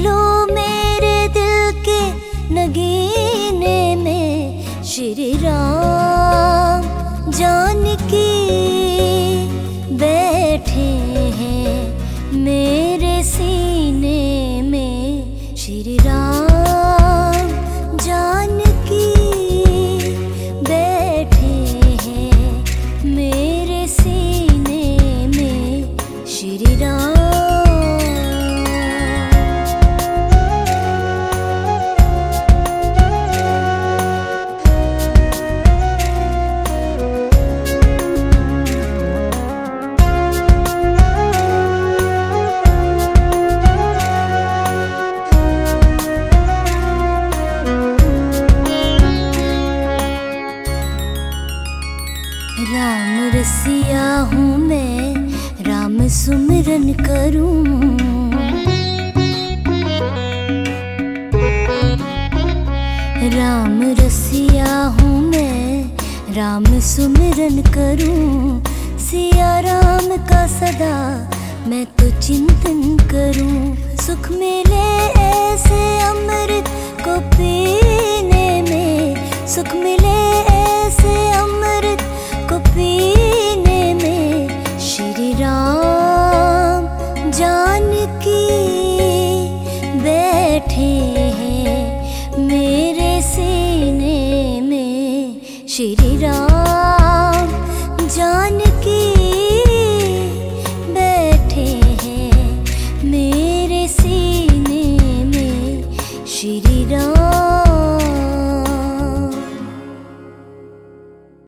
लो मेरे दिल के नगीने में श्री राम जान की बैठे हैं मेरे सीने में श्री राम। राम रसिया हूँ मैं, राम सुमिरन करूँ। राम रसिया हूँ मैं, राम सुमिरन करूँ। सिया राम का सदा मैं तो चिंतन करूँ। सुख मिले ऐसे अमृत को पीने में, सुख मिले हैं मेरे सीने में। श्री राम जानकी